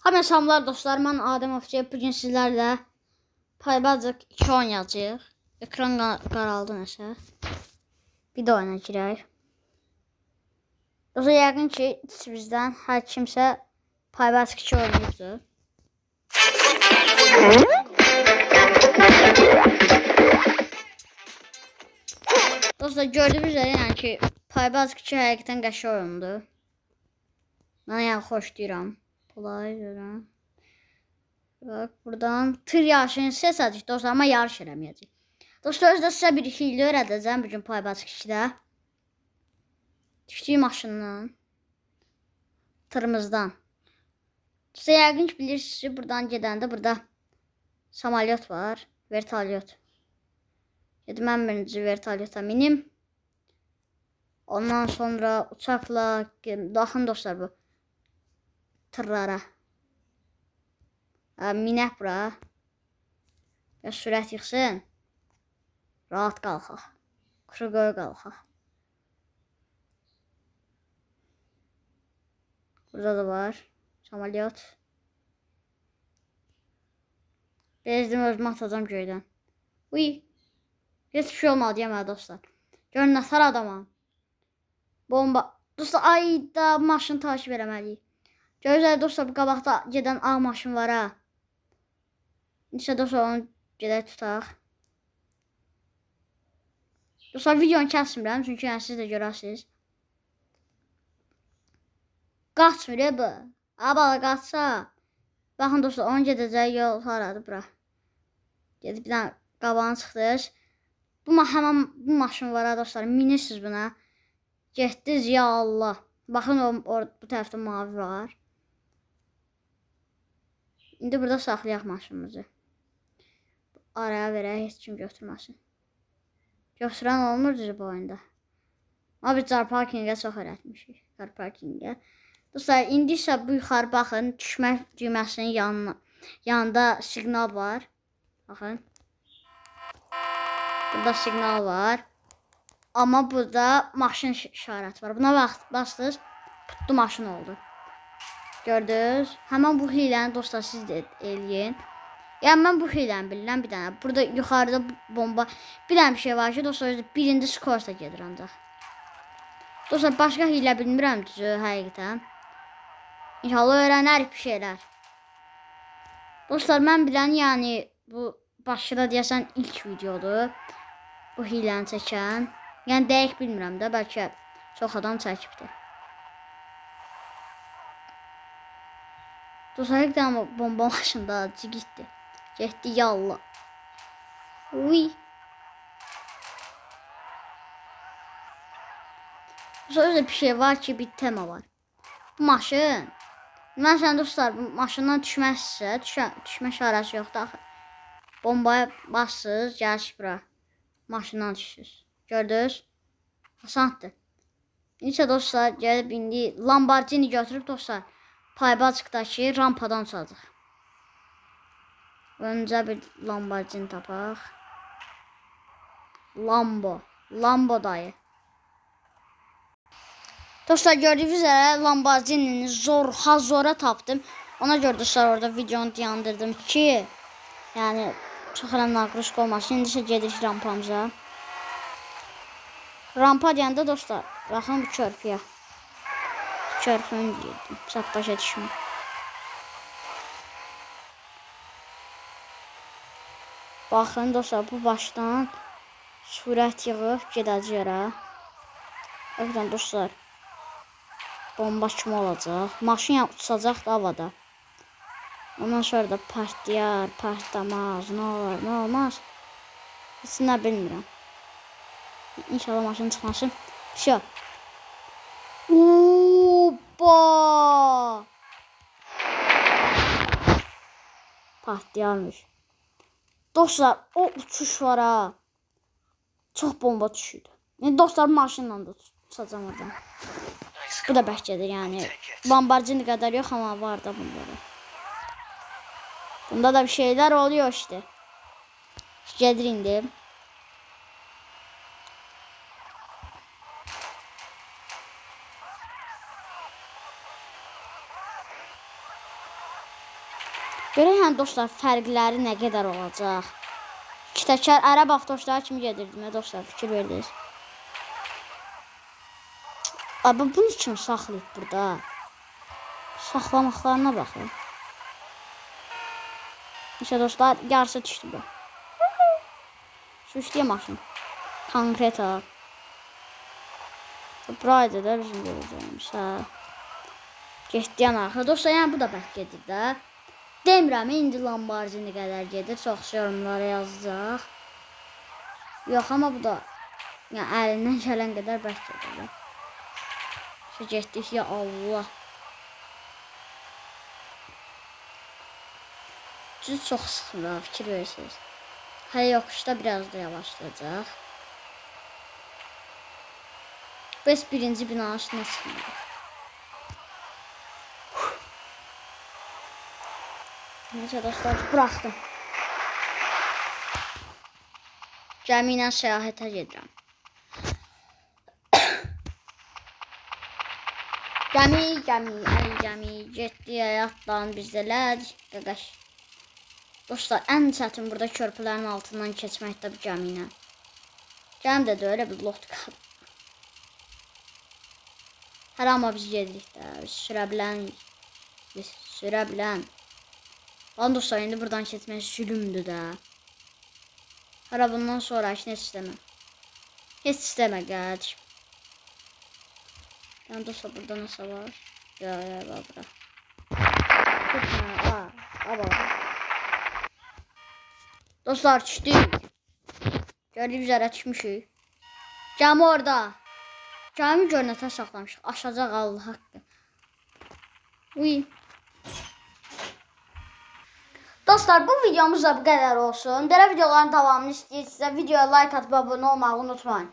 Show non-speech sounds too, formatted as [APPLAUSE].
Hamı salamlar dostlar, mən Adəm Ovçiyev. Bu gün sizlərlə Paybazıq 2 oynayacağıq. Ekran qa- qaraldı nəsə. Bir də oyuna girək. Dostlar, yəqin ki, sizdən hər kimsə Paybazıq 2 oynayıbdır. Dostlar, gördüyünüz üzere yəni ki, Paybazıq 2 həqiqətən qəşəng oyundur. Mən yəni xoşlayıram. Kolay görürəm. Bak buradan tır yarışını açıq dostlar amma yarış eləməyəcək. Dostlar özdə sizə bir hiylə öyrədəcəm bugün Paybazıq 2-də. Düşdüyü maşından. Tırımızdan. Sizə yəqin ki bilirsiniz ki, buradan gedəndə burada samolyot var. Vertolyot. Gedim mən birinci vertolyota minim. Ondan sonra uçakla daxın dostlar bu tırlara. Minək bura. Ya sürət yıxsın. Rahat qalxaq. Krugoya qalxaq. Burada da var. Samolyot. Bezdim özümü atacam göydən. Uy. Heç bir şey olmadı yeməli dostlar. Görün nətər adamam. Bomba. Dostlar ayda maşını takip eləməliyik. Görürlər dostlar bu qabaqda gedən ağ maşın var ha. Neçə dostlar onu gedək tutaq. Dostlar videonu kəsmirəm çünki yəni siz də görəsiniz. Qaçmır e bu. Abala qaçsa. Baxın dostlar onun gedəcəyi yol haradır bura. Gedib bir dənə qabağına çıxdınız. Bu ma həmin bu maşın var ha dostlar. Minirsiniz buna. Getdiniz ya Allah. Baxın o, o bu tərəfdə mavi var. İndi burada saxlayaq maşınımızı. Araya verək, heç kim götürməsin. Götürən olmur düzü bu oyunda. Amma biz car parkingə çox öyrətmişik. Car parkingə. Dostlar, indi isə bu yuxarı baxın, düşmə düyməsinin yanına, yanında siqnal var. Baxın. Burada siqnal var. Amma burada maşın işarəti var. Buna bax, bastınız, tutdu maşın oldu. Gördünüz? Həmin bu hiləni dostlar siz də eləyin. Yəni mən bu hiləni bilirəm bir dənə. Burada yuxarıda bomba bir dənə bir şey var ki, dostlar birinci skorsa gedir ancaq. Dostlar başqa hilə bilmirəm düzü həqiqətən. İnşallah öyrənərik bir şeylər. Dostlar mən bilən yəni bu başda deyəsən ilk videodur. Bu hiləni çəkən. Yəni dəqiq bilmirəm də, bəlkə çox adam çəkibdir. Bir dənə bomba maşında getdi. Getdi yallah. Uy. Sonra bir şey var ki, bir tema var. Bu maşın. Məsələn dostlar, bu maşından düşməzsə, düşə, düşmə şarəsi yoxdur axı. Bombaya bassınız, gəlirsiniz bura. Maşından düşürsünüz. Gördünüz? Asandır. Necə dostlar, gəlib indi Lamborghini götürüb dostlar. Paybazıqdakı rampadan uçacaq. Öncə bir Lamborghini tapaq. Lambo. Lambo dayı. Dostlar gördüyünüz üzere Lamborghini'ni zor ha zora tapdım. Ona görə dostlar orada videonu dayandırdım ki yani çox elə naqruş olmasın. İndi isə gedirik rampamıza. Rampa deyəndə dostlar baxın bu körpüyə. Körpünü deyirdim. Səhv başa düşmür. Baxın dostlar bu başdan sürət yığıb gedəcək yerə. Baxın dostlar. Bomba kimi olacaq. Maşın uçacaq da havada. Ondan sonra da partlayar, partlamaz, nə olar, nə olmaz. Heç nə bilmirəm. İnşallah maşın çıxmasın. Şo. Partlayarmış. Dostlar, o uçuş var ha. Çox bomba düşürdü. Yəni dostlar maşınla da uçacam oradan. Bu da bəhkədir, yəni. Lamborghini qədər yox, amma var da bunda da. Bunda da bir şeyler oluyor işte. Gedir indi. Görək həm dostlar fərqləri nə qədər olacaq. İki təkər ərəb avtobusları kimi gedirdim, hə, dostlar fikir verdiniz. Abi bunu kim saxlayıb burada? Saxlamaqlarına baxın. İşte dostlar yarısı düşdü bu. Suçluya maşın. Konkreta. Buraydı da bizim görəcəyimiz. Hə. Getdi yan arxa. Dostlar, yəni bu da bərk gedir də. Demirəm, indi Lamborghini qədər gedir. Çox yorumlara yazacaq. Yox, amma bu da yəni əlindən gələn qədər bərk gedir. İşte getdik ya Allah. Düz çox sıxır ha, fikir verirsiniz. Hələ yoxuşda biraz da yavaşlayacaq. Bəs birinci binanın üstünə çıxmıyor. Neyse dostlar, buraxdım. Gəmi ilə səyahətə gedirəm. [COUGHS] Gəmi, gəmi, əli gəmi, getdi həyatdan bizdələr, qaqaş. Dostlar, ən çətin burada körpülərin altından keçməkdə bu gəmi ilə. Gəmi də də elə bir lotka. Hər amma biz gedirik də, biz sürə bilənik. Biz sürə bilən. Lan dostlar, indi buradan keçmək zülümdür də. Hələ bundan sonra heç nə istəmə. Heç istəmə, qardaşım. Yani dostlar burada nasıl var? Ya ya bak bura. Aa, aa, bak. Dostlar düşdük. Gördüyünüz üzərə düşmüşük. Cam orada. Cami görünətə saxlamışıq. Aşacaq Allah haqqı. Uy. Dostlar bu videomuz da bu qədər olsun. Belə videoların davamını istəyirsinizsə videoya like atıb abunə olmağı unutmayın.